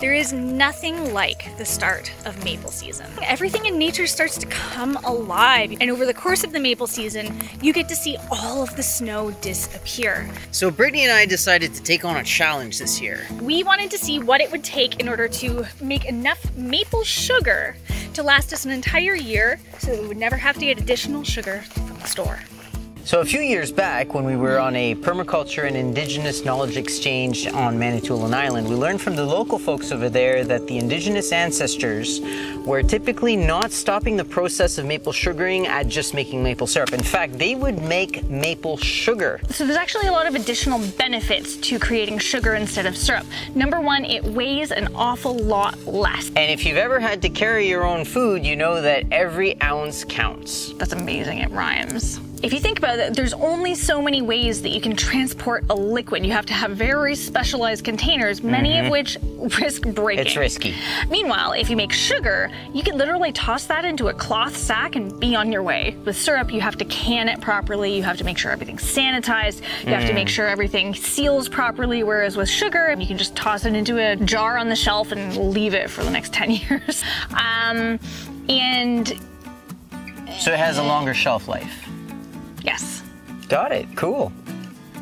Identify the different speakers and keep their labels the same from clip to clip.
Speaker 1: There is nothing like the start of maple season. Everything in nature starts to come alive, and over the course of the maple season, you get to see all of the snow disappear.
Speaker 2: So Brittany and I decided to take on a challenge this year.
Speaker 1: We wanted to see what it would take in order to make enough maple sugar to last us an entire year so that we would never have to get additional sugar from the store.
Speaker 2: So a few years back, when we were on a permaculture and indigenous knowledge exchange on Manitoulin Island, we learned from the local folks over there that the indigenous ancestors were typically not stopping the process of maple sugaring at just making maple syrup. In fact, they would make maple sugar.
Speaker 1: So there's actually a lot of additional benefits to creating sugar instead of syrup. Number one, it weighs an awful lot less.
Speaker 2: And if you've ever had to carry your own food, you know that every ounce counts.
Speaker 1: That's amazing, it rhymes. If you think about it, there's only so many ways that you can transport a liquid. You have to have very specialized containers, many mm -hmm. of mm-hmm. which risk breaking.
Speaker 2: It's risky.
Speaker 1: Meanwhile, if you make sugar, you can literally toss that into a cloth sack and be on your way. With syrup, you have to can it properly, you have to make sure everything's sanitized, you mm. have to make mm. sure everything seals properly, whereas with sugar, you can just toss it into a jar on the shelf and leave it for the next 10 years. Um, and...
Speaker 2: So it has a longer shelf life?
Speaker 1: Yes.
Speaker 2: Got it. Cool.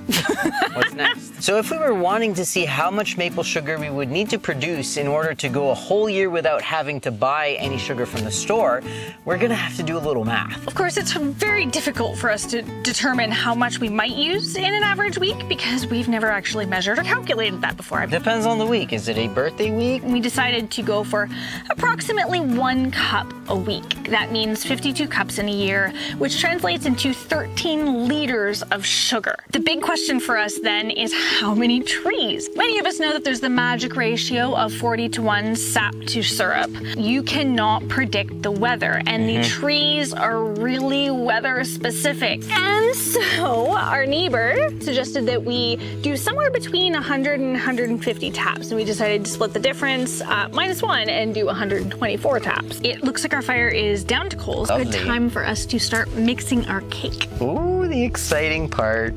Speaker 2: What's next? So if we were wanting to see how much maple sugar we would need to produce in order to go a whole year without having to buy any sugar from the store, we're gonna have to do a little math.
Speaker 1: Of course, it's very difficult for us to determine how much we might use in an average week because we've never actually measured or calculated that before.
Speaker 2: Depends on the week. Is it a birthday week?
Speaker 1: We decided to go for approximately one cup a week. That means 52 cups in a year, which translates into 13 liters of sugar. The big question question for us then is how many trees? Many of us know that there's the magic ratio of 40 to 1 sap to syrup. You cannot predict the weather, and mm -hmm. the mm-hmm. trees are really weather specific. And so our neighbor suggested that we do somewhere between 100 and 150 taps, and we decided to split the difference uh, minus one and do 124 taps. It looks like our fire is down to coals. Lovely. Good time for us to start mixing our cake.
Speaker 2: Ooh, the exciting part.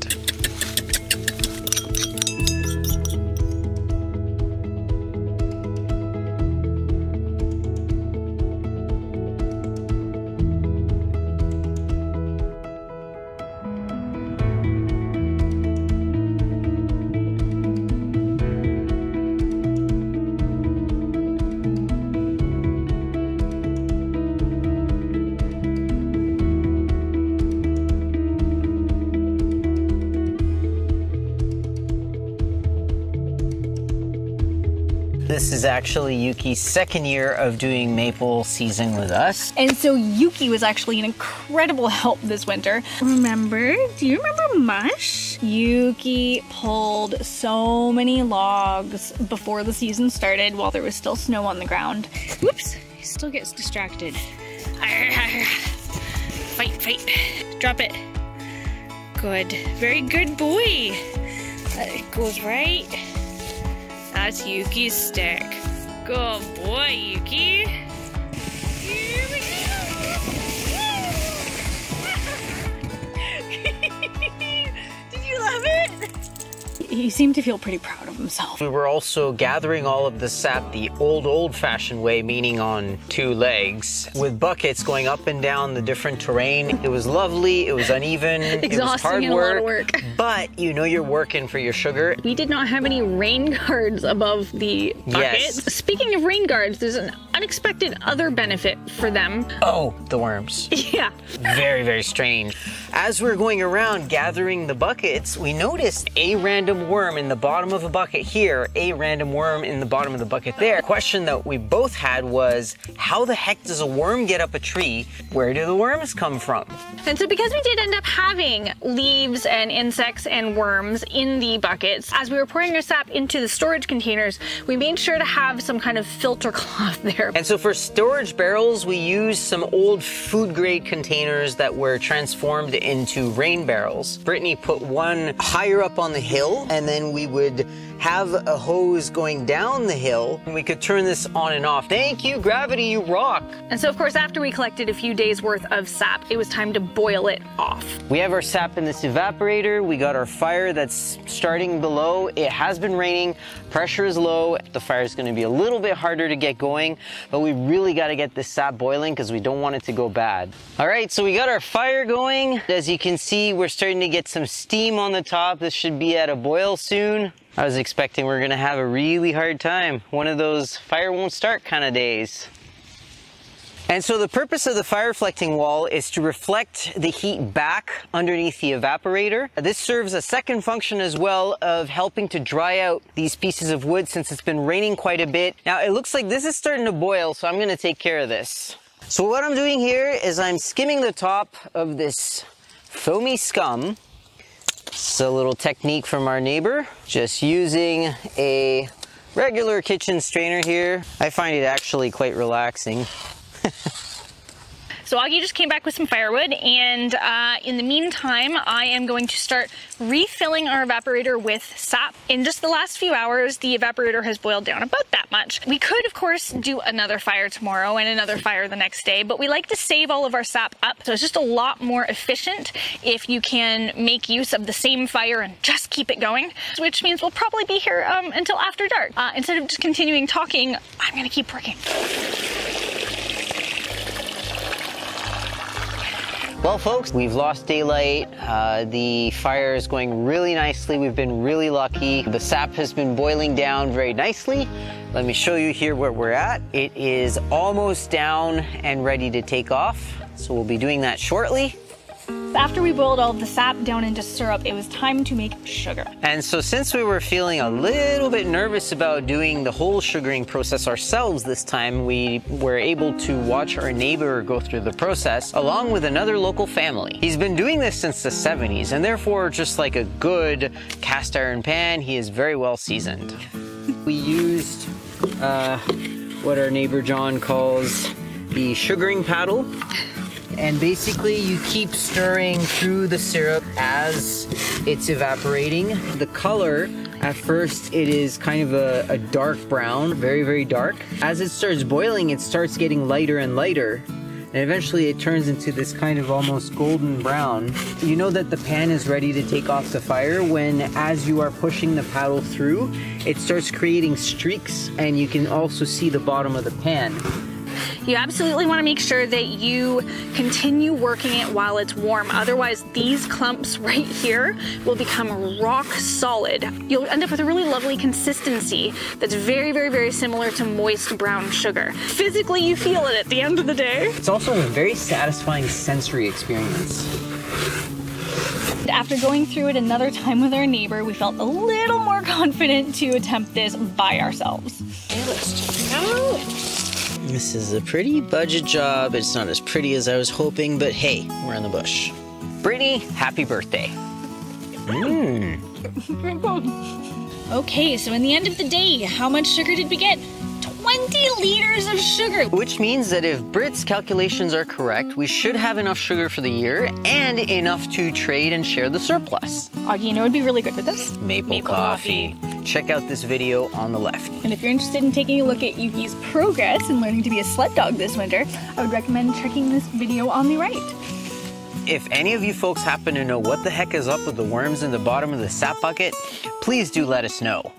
Speaker 2: This is actually Yuki's second year of doing maple season with us.
Speaker 1: And so Yuki was actually an incredible help this winter. Remember? Do you remember Mush? Yuki pulled so many logs before the season started while there was still snow on the ground. Whoops, he still gets distracted. Fight, fight. Drop it. Good. Very good boy. That goes right that's Yuki's stick. Good boy, Yuki. He seemed to feel pretty proud of himself.
Speaker 2: We were also gathering all of the sap the old, old-fashioned way, meaning on two legs, with buckets going up and down the different terrain. It was lovely, it was uneven,
Speaker 1: Exhausting
Speaker 2: it was hard work,
Speaker 1: a lot of work.
Speaker 2: But you know you're working for your sugar.
Speaker 1: We did not have any rain guards above the buckets.
Speaker 2: Yes.
Speaker 1: Speaking of rain guards, there's an unexpected other benefit for them.
Speaker 2: Oh, the worms.
Speaker 1: Yeah.
Speaker 2: Very, very strange. As we're going around gathering the buckets, we noticed a random worm in the bottom of a bucket here, a random worm in the bottom of the bucket there. The question that we both had was, how the heck does a worm get up a tree? Where do the worms come from?
Speaker 1: And so because we did end up having leaves and insects and worms in the buckets, as we were pouring our sap into the storage containers, we made sure to have some kind of filter cloth there.
Speaker 2: And so for storage barrels, we used some old food grade containers that were transformed into rain barrels. Brittany put one higher up on the hill, and then we would have a hose going down the hill and we could turn this on and off. Thank you, gravity, you rock.
Speaker 1: And so, of course, after we collected a few days worth of sap, it was time to boil it off.
Speaker 2: We have our sap in this evaporator. We got our fire that's starting below. It has been raining, pressure is low. The fire is gonna be a little bit harder to get going, but we really gotta get this sap boiling because we don't want it to go bad. All right, so we got our fire going. As you can see, we're starting to get some steam on the top. This should be at a boil soon. I was expecting we are gonna have a really hard time. One of those fire won't start kind of days. And so the purpose of the fire reflecting wall is to reflect the heat back underneath the evaporator. This serves a second function as well of helping to dry out these pieces of wood since it's been raining quite a bit. Now it looks like this is starting to boil, so I'm gonna take care of this. So what I'm doing here is I'm skimming the top of this foamy scum. It's a little technique from our neighbor, just using a regular kitchen strainer here. I find it actually quite relaxing.
Speaker 1: So Augie just came back with some firewood and uh, in the meantime, I am going to start refilling our evaporator with sap. In just the last few hours, the evaporator has boiled down about that much. We could, of course, do another fire tomorrow and another fire the next day, but we like to save all of our sap up. So it's just a lot more efficient if you can make use of the same fire and just keep it going, which means we'll probably be here um, until after dark. Uh, instead of just continuing talking, I'm gonna keep working.
Speaker 2: Well, folks, we've lost daylight. Uh, the fire is going really nicely. We've been really lucky. The sap has been boiling down very nicely. Let me show you here where we're at. It is almost down and ready to take off. So we'll be doing that shortly.
Speaker 1: After we boiled all the sap down into syrup, it was time to make sugar.
Speaker 2: And so since we were feeling a little bit nervous about doing the whole sugaring process ourselves this time, we were able to watch our neighbor go through the process along with another local family. He's been doing this since the 70s and therefore just like a good cast iron pan, he is very well seasoned. we used uh, what our neighbor John calls the sugaring paddle and basically you keep stirring through the syrup as it's evaporating. The color, at first it is kind of a, a dark brown, very, very dark. As it starts boiling, it starts getting lighter and lighter and eventually it turns into this kind of almost golden brown. You know that the pan is ready to take off the fire when as you are pushing the paddle through, it starts creating streaks and you can also see the bottom of the pan.
Speaker 1: You absolutely want to make sure that you continue working it while it's warm. Otherwise, these clumps right here will become rock solid. You'll end up with a really lovely consistency that's very, very, very similar to moist brown sugar. Physically, you feel it at the end of the day.
Speaker 2: It's also a very satisfying sensory experience.
Speaker 1: After going through it another time with our neighbor, we felt a little more confident to attempt this by ourselves.
Speaker 2: Okay, let's check it out. This is a pretty budget job. It's not as pretty as I was hoping, but hey, we're in the bush. Brittany, happy birthday. Mmm.
Speaker 1: okay, so in the end of the day, how much sugar did we get? 20 liters of sugar.
Speaker 2: Which means that if Brit's calculations are correct, we should have enough sugar for the year and enough to trade and share the surplus.
Speaker 1: Augie, you know would be really good with this?
Speaker 2: Maple, Maple coffee. coffee. Check out this video on the left.
Speaker 1: And if you're interested in taking a look at Yuki's progress in learning to be a sled dog this winter, I would recommend checking this video on the right.
Speaker 2: If any of you folks happen to know what the heck is up with the worms in the bottom of the sap bucket, please do let us know.